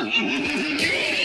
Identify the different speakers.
Speaker 1: あ